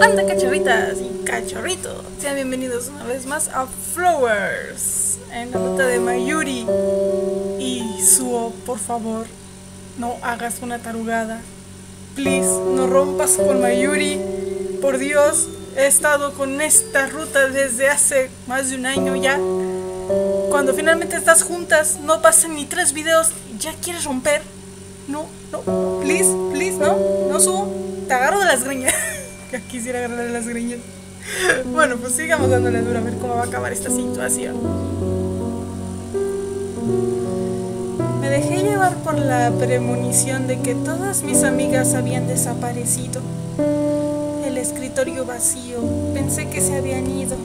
Anda cachorritas y cachorritos. Sean bienvenidos una vez más a Flowers en la ruta de Mayuri. Y Suo, por favor, no hagas una tarugada. Please, no rompas con Mayuri. Por Dios, he estado con esta ruta desde hace más de un año ya. Cuando finalmente estás juntas, no pasan ni tres videos ya quieres romper. No, no, no, please, please, no, no subo. Te agarro de las greñas. Quisiera agarrarle las griñas. Bueno, pues sigamos dándole duro a ver cómo va a acabar esta situación. Me dejé llevar por la premonición de que todas mis amigas habían desaparecido. El escritorio vacío. Pensé que se habían ido.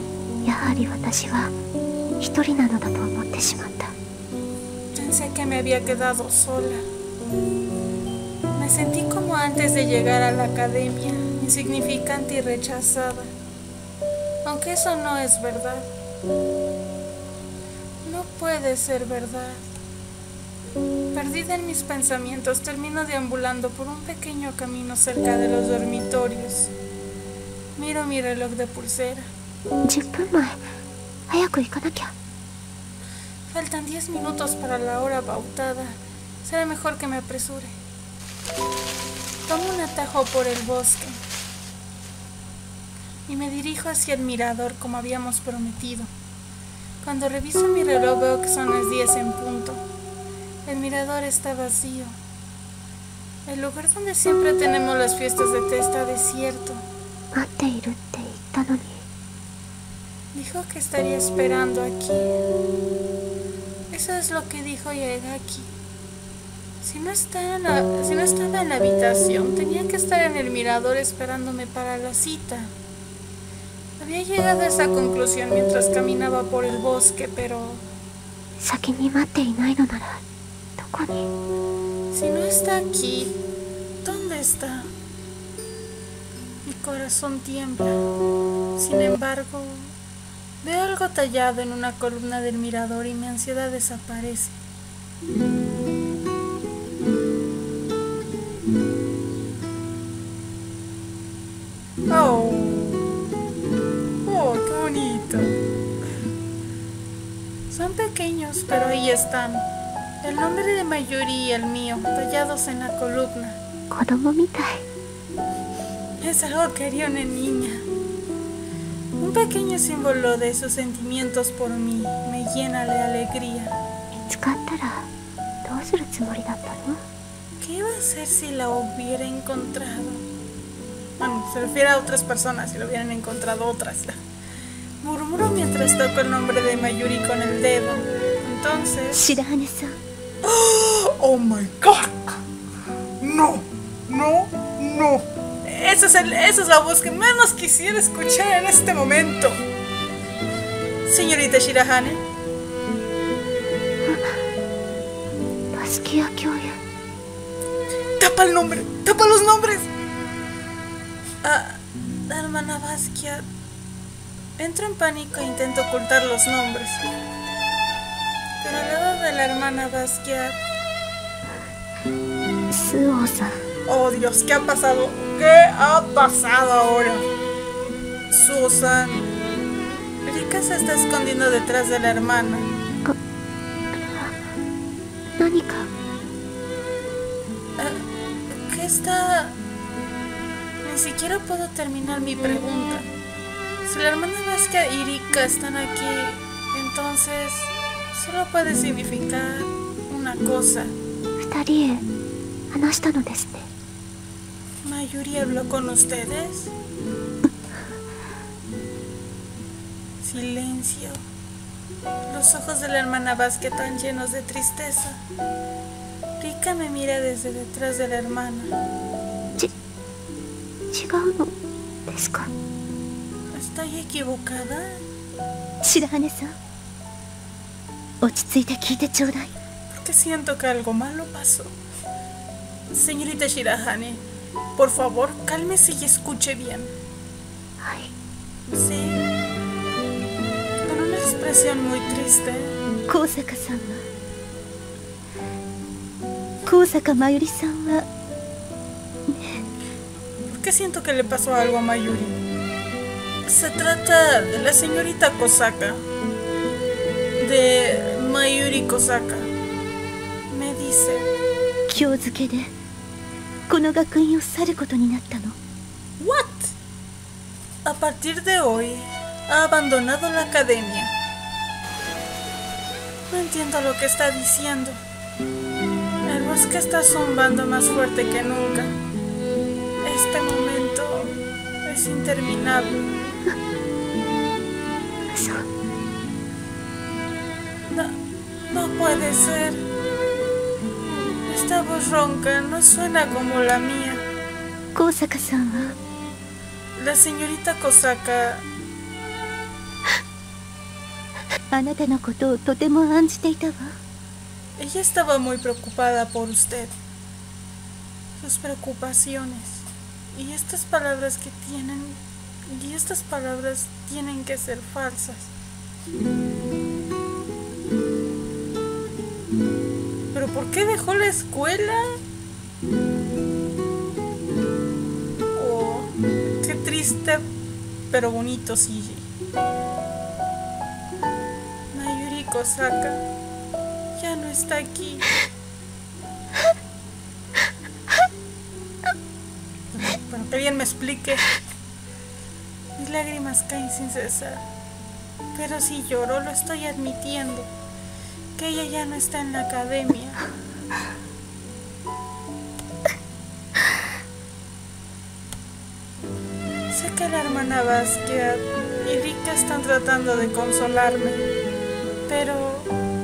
Pensé que me había quedado sola. Me sentí como antes de llegar a la academia insignificante y rechazada, aunque eso no es verdad. No puede ser verdad. Perdida en mis pensamientos, termino deambulando por un pequeño camino cerca de los dormitorios. Miro mi reloj de pulsera. Faltan 10 minutos para la hora pautada. Será mejor que me apresure. Tomo un atajo por el bosque y me dirijo hacia el mirador como habíamos prometido. Cuando reviso mi reloj veo que son las 10 en punto. El mirador está vacío. El lugar donde siempre tenemos las fiestas de té está desierto. Dijo que estaría esperando aquí. Eso es lo que dijo Yaegaki. Si no, está en la, si no estaba en la habitación, tenía que estar en el mirador esperándome para la cita. Había llegado a esa conclusión mientras caminaba por el bosque, pero... Si no está aquí, ¿dónde está? Mi corazón tiembla. Sin embargo, veo algo tallado en una columna del mirador y mi ansiedad desaparece. pero ahí están. El nombre de Mayuri y el mío, tallados en la columna. Es algo que haría una niña. Un pequeño símbolo de sus sentimientos por mí me llena de alegría. ¿Qué iba a hacer si la hubiera encontrado? Bueno, se refiere a otras personas si lo hubieran encontrado otras. Murmuró mientras toco el nombre de Mayuri con el dedo entonces. Shirahane-san. Oh my god. No, no, no. Esa es, la voz que menos quisiera escuchar en este momento. Señorita Shirahane. Tapa el nombre, tapa los nombres. Ah, la hermana Basquiat. Entro en pánico e intento ocultar los nombres. Con el lado de la hermana Basquiat. Suosa. Oh Dios, ¿qué ha pasado? ¿Qué ha pasado ahora? Susan. Rika se está escondiendo detrás de la hermana. Eh, ¿Qué está...? Ni siquiera puedo terminar mi pregunta. Si la hermana Vasca y Rika están aquí, entonces solo puede significar una cosa. ¿Mayuri habló con ustedes? Silencio. Los ojos de la hermana Vázquez están llenos de tristeza. Rika me mira desde detrás de la hermana. ¿Chigau ¿Estoy equivocada? Shirahane-san. Porque siento que algo malo pasó. Señorita Shirahane, por favor, cálmese y escuche bien. Sí. Con una expresión muy triste. Kosaka-san. Kosaka Mayuri-san. ¿Por qué siento que le pasó algo a Mayuri? Se trata de la señorita Kosaka. De Mayuri Kosaka. Me dice, 今日付けでこの学院を去ることになったの ¿What? A partir de hoy, ha abandonado la academia. No entiendo lo que está diciendo. El bosque está zumbando más fuerte que nunca. Este momento es interminable. no puede ser. Esta voz ronca no suena como la mía. 高坂さんは La señorita Kosaka あなたのことをとても案じていたわ Ella estaba muy preocupada por usted. Sus preocupaciones. Y estas palabras que tienen... Y estas palabras tienen que ser falsas. ¿Pero por qué dejó la escuela? Oh, qué triste, pero bonito sigue. Mayuri Kosaka ya no está aquí. Pero que alguien me explique. Mis lágrimas caen sin cesar. Pero si lloro, lo estoy admitiendo. Que ella ya no está en la academia. Sé que la hermana Basquiat y Rika están tratando de consolarme, pero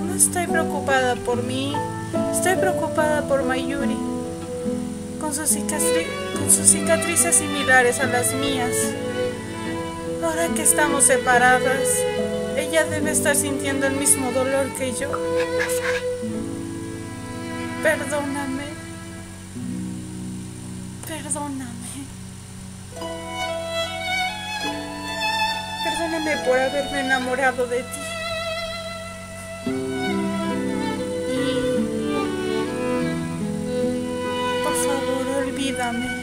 no estoy preocupada por mí, estoy preocupada por Mayuri, con con sus cicatrices similares a las mías. Ahora que estamos separadas, ella debe estar sintiendo el mismo dolor que yo. Perdóname. Perdóname. Perdóname por haberme enamorado de ti. Por favor, olvídame.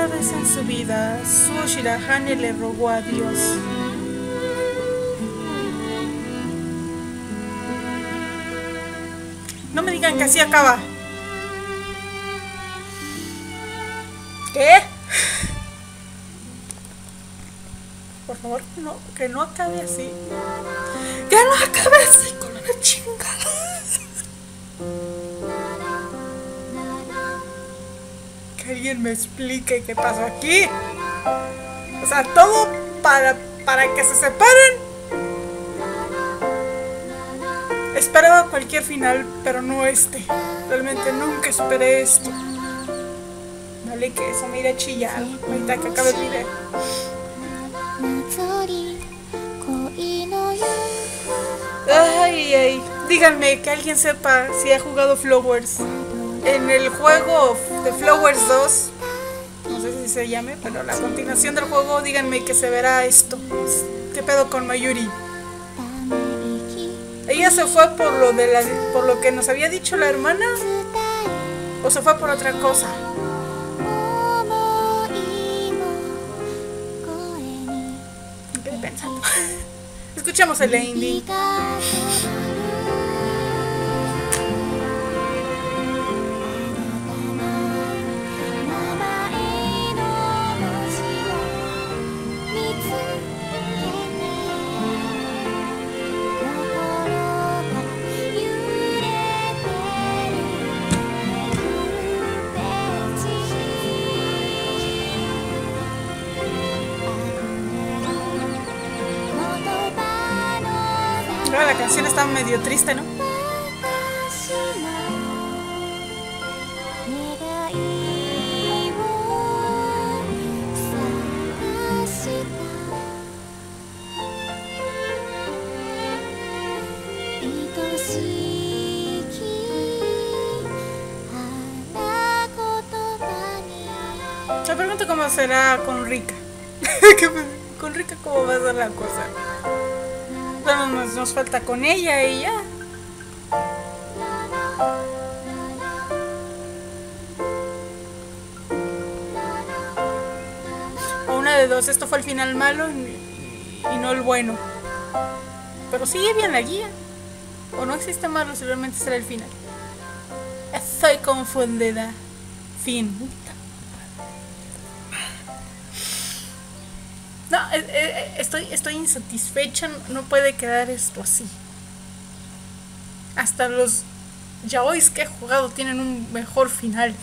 Primera vez en su vida, Suo Shirahane le rogó a Dios. No me digan que así acaba. ¿Qué? Por favor, no, que no acabe así. Que no acabe así con una chingada. alguien me explique qué pasó aquí. O sea, todo para, para que se separen. Esperaba cualquier final, pero no este. Realmente nunca esperé esto. Dale que eso me iré a chillar ahorita que acabe el video. Ay, ay. Díganme que alguien sepa si ha jugado Flowers en el juego de Flowers 2, no sé si se llame, pero la continuación del juego, díganme que se verá esto. ¿Qué pedo con Mayuri? ¿Ella se fue por lo, de la, por lo que nos había dicho la hermana? ¿O se fue por otra cosa? Estoy pensando. Escuchemos el ending. está medio triste, ¿no? Yo pregunto cómo será con Rica. con Rica cómo va a ser la cosa. Nos, falta con ella y ya. O una de dos, esto fue el final malo y, y no el bueno. Pero sigue bien la guía. O no existe malo si realmente será el final. Estoy confundida. Fin. Estoy, estoy insatisfecha. No puede quedar esto así. Hasta los yaois que he jugado tienen un mejor final.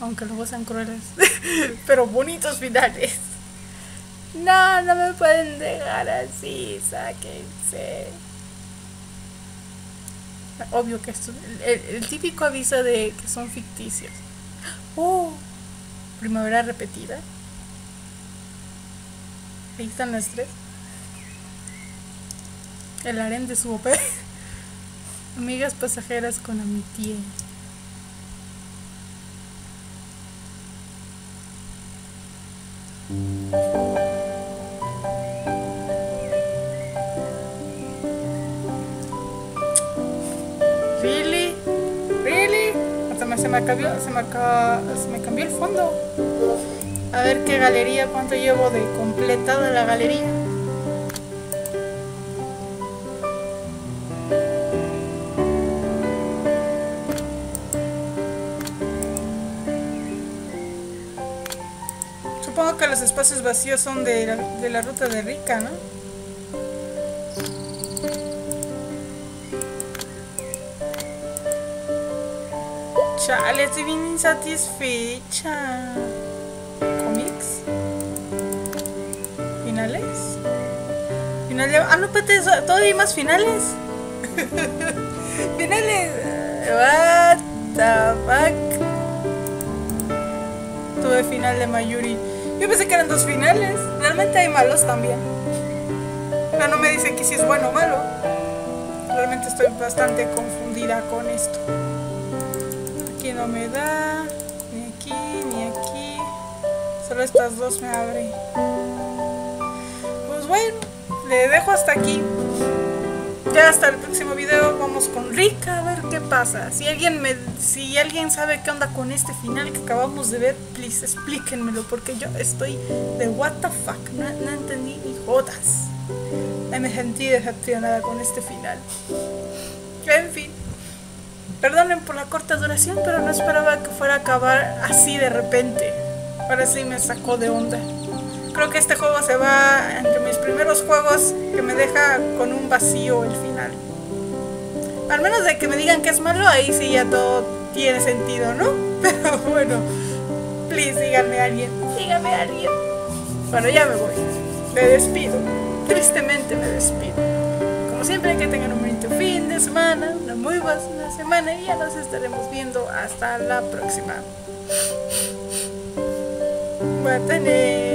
Aunque luego sean crueles. Pero bonitos finales. No, no me pueden dejar así. Sáquense. Obvio que esto. El, el típico aviso de que son ficticios. Oh, primavera repetida. Ahí están las tres. El harén de su OP. Amigas pasajeras con amitié. Really? Really? Hasta me- se me cambió, se me, se me cambió el fondo. A ver qué galería, cuánto llevo de completada la galería. Supongo que los espacios vacíos son de la, de la ruta de Rica, ¿no? Chale, estoy bien insatisfecha. ¿Final de... Ah, no, espérate, todavía hay más finales. finales. What the fuck. Tuve final de Mayuri. Yo pensé que eran dos finales. Realmente hay malos también. Pero no me dicen que si es bueno o malo. Realmente estoy bastante confundida con esto. Aquí no me da. Ni aquí, ni aquí. Solo estas dos me abren. Le dejo hasta aquí. Ya hasta el próximo video vamos con Rika a ver qué pasa. Si alguien me si alguien sabe qué onda con este final que acabamos de ver, please explíquenmelo porque yo estoy de what the fuck, no, no entendí ni jodas. Me sentí decepcionada con este final. En fin. Perdonen por la corta duración, pero no esperaba que fuera a acabar así de repente. Ahora sí me sacó de onda. Creo que este juego se va entre primeros juegos que me deja con un vacío el final. Al menos de que me digan que es malo, ahí sí ya todo tiene sentido, ¿no? Pero bueno, please díganme a alguien, díganme a alguien. Bueno, ya me voy. Me despido. Tristemente me despido. Como siempre, que tengan un bonito fin de semana, una muy buena semana y ya nos estaremos viendo hasta la próxima. Matané.